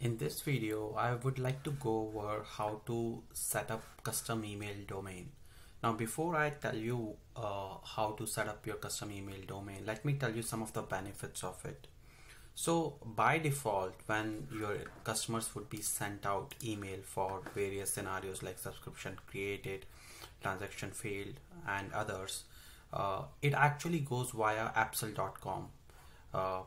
In this video, I would like to go over how to set up custom email domain. Now, before I tell you uh, how to set up your custom email domain, let me tell you some of the benefits of it. So by default, when your customers would be sent out email for various scenarios like subscription created, transaction failed, and others, uh, it actually goes via appstle.com. Uh,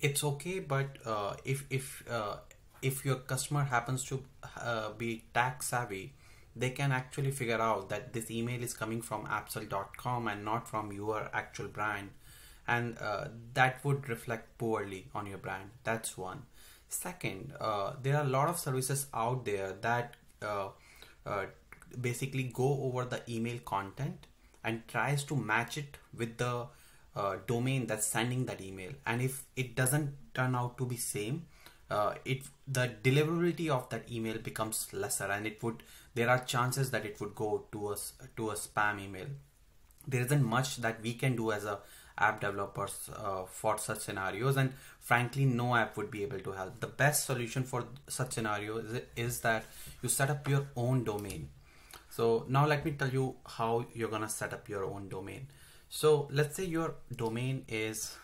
it's okay, but uh, if if uh, if your customer happens to uh, be tax savvy, they can actually figure out that this email is coming from appstle.com and not from your actual brand. And uh, that would reflect poorly on your brand. That's one. Second uh, there are a lot of services out there that uh, uh basically go over the email content and tries to match it with the uh, domain that's sending that email. And if it doesn't turn out to be same uh, it the deliverability of that email becomes lesser and it would there are chances that it would go to us to a spam email. There isn't much that we can do as a app developers uh, for such scenarios and frankly no app would be able to help. The best solution for such scenarios is, is that you set up your own domain. So now let me tell you how you're gonna set up your own domain. So let's say your domain is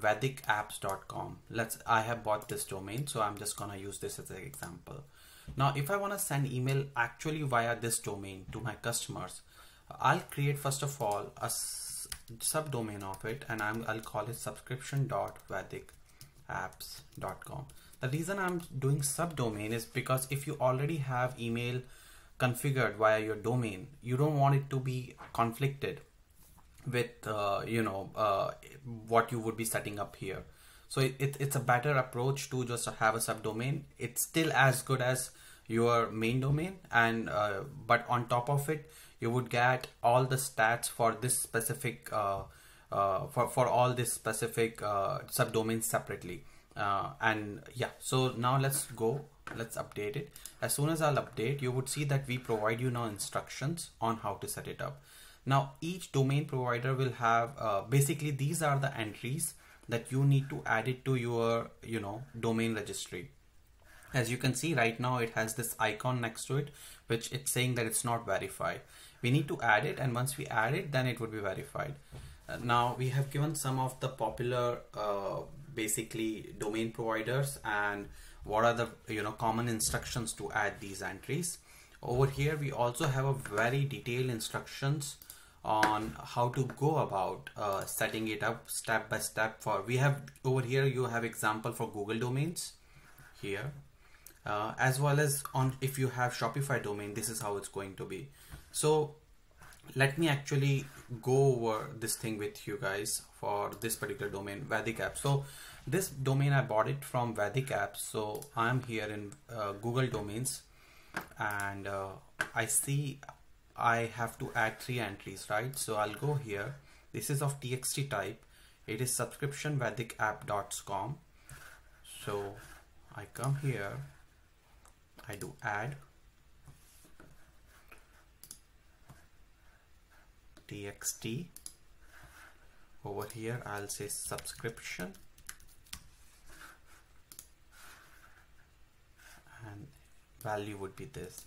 vedicapps.com let's i have bought this domain so i'm just gonna use this as an example. Now if i want to send email actually via this domain to my customers i'll create first of all a subdomain of it and I'm, I'll call it subscription.vedicapps.com. The reason I'm doing subdomain is because if you already have email configured via your domain, you don't want it to be conflicted with uh, you know uh, what you would be setting up here. So it, it, it's a better approach to just have a subdomain. It's still as good as your main domain and uh, but on top of it you would get all the stats for this specific uh, uh, for, for all this specific uh, subdomains separately and yeah so now let's go let's update it as soon as I'll update you would see that we provide you now instructions on how to set it up now each domain provider will have uh, basically these are the entries that you need to add it to your you know domain registry. As you can see right now it has this icon next to it which it's saying that it's not verified. We need to add it and once we add it then it would be verified. Uh, now we have given some of the popular uh, basically domain providers and what are the you know common instructions to add these entries. Over here we also have a very detailed instructions on how to go about uh, setting it up step by step for we have over here you have example for google domains here uh, as well as on if you have Shopify domain this is how it's going to be. So let me actually go over this thing with you guys for this particular domain Vedic Apps. So this domain I bought it from Vedic Apps. So I'm here in uh, Google domains and uh, I see I have to add three entries right? So I'll go here. This is of txt type. It is subscription vedicapp.com so I come here. I do add txt over here I'll say subscription. And value would be this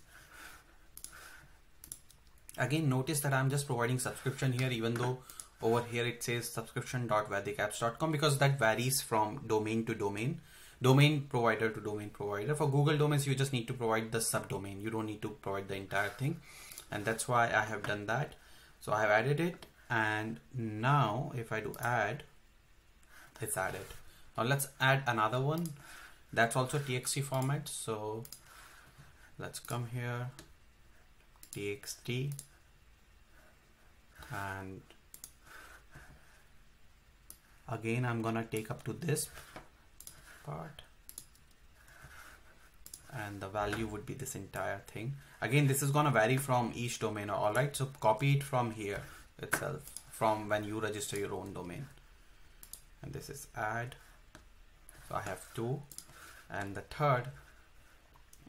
again notice that I'm just providing subscription here even though over here it says subscription.vedicapps.com because that varies from domain to domain domain provider to domain provider. For Google domains, you just need to provide the subdomain. You don't need to provide the entire thing. And that's why I have done that. So I have added it. And now if I do add, it's added. Now let's add another one. That's also TXT format. So let's come here, TXT and again I'm gonna take up to this part. And the value would be this entire thing. Again this is to vary from each domain all right so copy it from here itself from when you register your own domain. And this is add. So I have two. And the third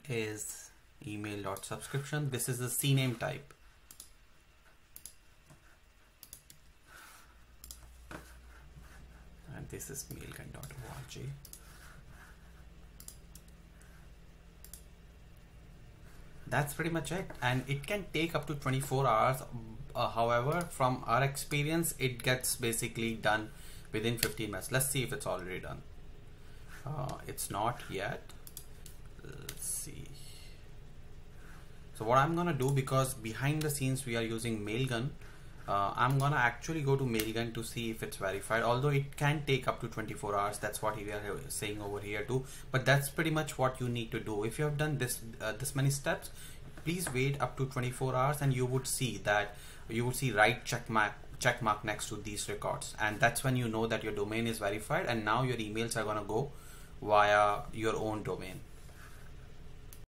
is email dot subscription. This is the CNAME type this is mailgun.org. That's pretty much it. And it can take up to 24 hours. Uh, however, from our experience, it gets basically done within 15 minutes. Let's see if it's already done. Uh, it's not yet. Let's see. So what I'm gonna do because behind the scenes we are using Mailgun, uh, I'm gonna actually go to Mailgun to see if it's verified although it can take up to 24 hours that's what we are saying over here too. But that's pretty much what you need to do. If you have done this uh, this many steps please wait up to 24 hours and you would see that you would see right check mark check mark next to these records. And that's when you know that your domain is verified and now your emails are gonna go via your own domain